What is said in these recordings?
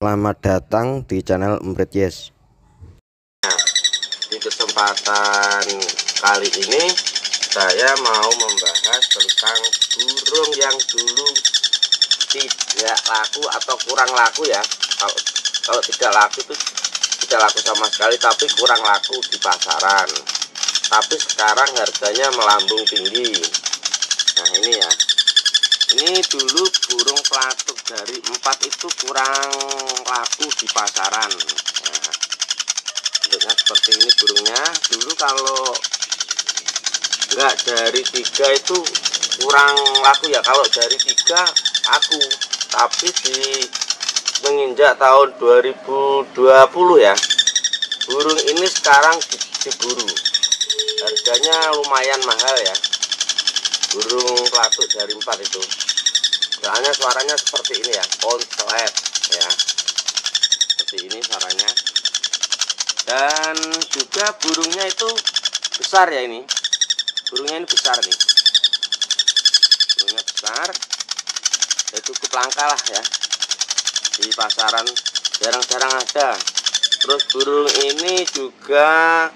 Selamat datang di channel Emprit Yes. Di kesempatan kali ini saya mau membahas tentang burung yang dulu tidak laku atau kurang laku ya. Kalau kalau tidak laku itu tidak laku sama sekali tapi kurang laku di pasaran. Tapi sekarang harganya melambung tinggi. Nah, ini ya ini dulu burung pelatuk dari empat itu kurang laku di pasaran. Nah, seperti ini burungnya. Dulu kalau enggak dari tiga itu kurang laku ya. Kalau dari tiga aku. Tapi di menginjak tahun 2020 ya burung ini sekarang diburu. Harganya lumayan mahal ya. Burung pelatuk dari empat itu soalnya suaranya seperti ini ya konslet ya. Seperti ini suaranya. Dan juga burungnya itu besar ya ini. Burungnya ini besar nih. Burungnya besar. Ya cukup langka lah ya. Di pasaran jarang-jarang ada. Terus burung ini juga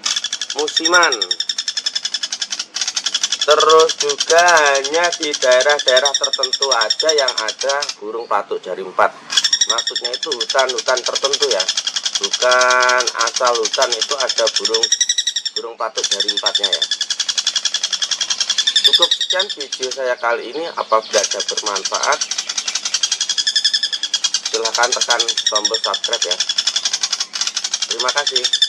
musiman terus juga hanya di daerah-daerah tertentu aja yang ada burung patuk jari empat. Maksudnya itu hutan-hutan tertentu ya. Bukan asal hutan itu ada burung burung patuk jari empatnya ya. Cukup sekian video saya kali ini. Apabila ada bermanfaat silahkan tekan tombol subscribe ya. Terima kasih